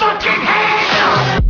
fucking hell!